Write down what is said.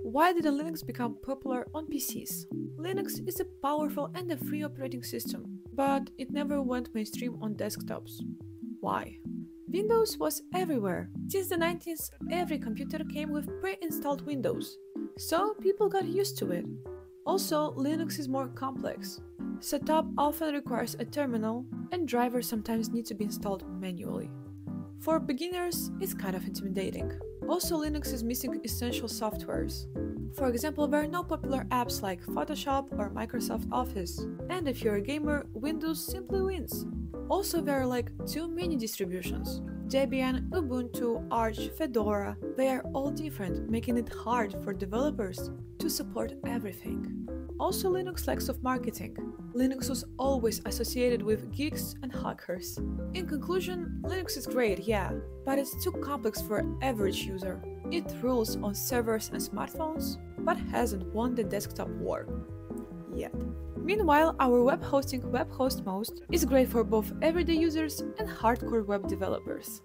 Why did Linux become popular on PCs? Linux is a powerful and a free operating system, but it never went mainstream on desktops. Why? Windows was everywhere. Since the 90s, every computer came with pre-installed Windows, so people got used to it. Also, Linux is more complex. Setup often requires a terminal, and drivers sometimes need to be installed manually. For beginners, it's kind of intimidating. Also, Linux is missing essential softwares. For example, there are no popular apps like Photoshop or Microsoft Office. And if you're a gamer, Windows simply wins. Also, there are like too many distributions. Debian, Ubuntu, Arch, Fedora, they are all different, making it hard for developers to support everything. Also, Linux lacks of marketing. Linux was always associated with geeks and hackers. In conclusion, Linux is great, yeah, but it's too complex for average user. It rules on servers and smartphones, but hasn't won the desktop war. Yet. Meanwhile, our web hosting WebHostMost is great for both everyday users and hardcore web developers.